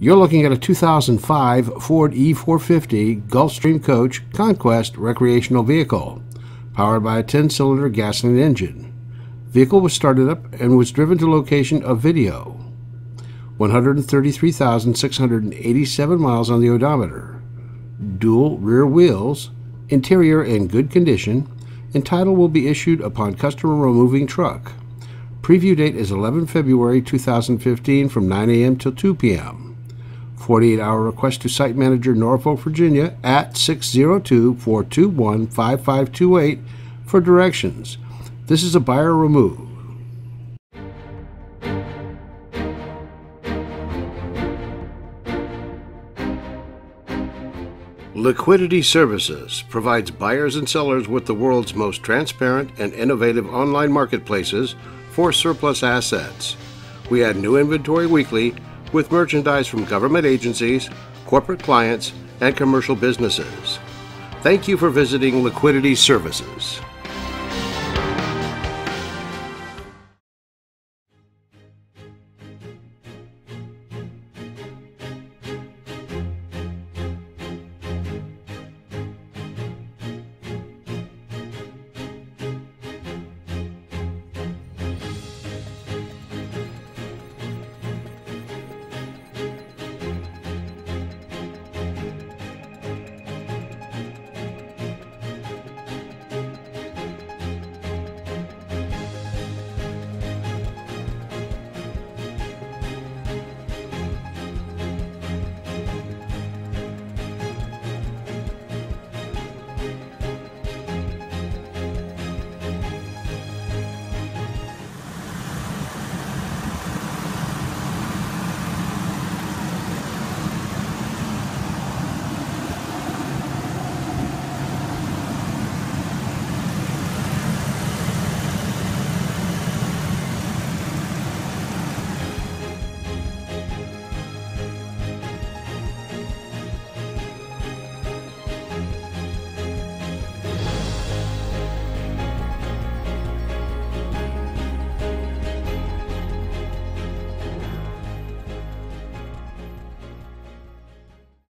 You're looking at a 2005 Ford E450 Gulfstream Coach Conquest recreational vehicle, powered by a 10-cylinder gasoline engine. Vehicle was started up and was driven to location of video. 133,687 miles on the odometer. Dual rear wheels, interior in good condition, and title will be issued upon customer removing truck. Preview date is 11 February 2015 from 9 a.m. till 2 p.m. 48 hour request to Site Manager Norfolk, Virginia at 602 421 5528 for directions. This is a buyer remove. Liquidity Services provides buyers and sellers with the world's most transparent and innovative online marketplaces for surplus assets. We add new inventory weekly with merchandise from government agencies, corporate clients, and commercial businesses. Thank you for visiting Liquidity Services.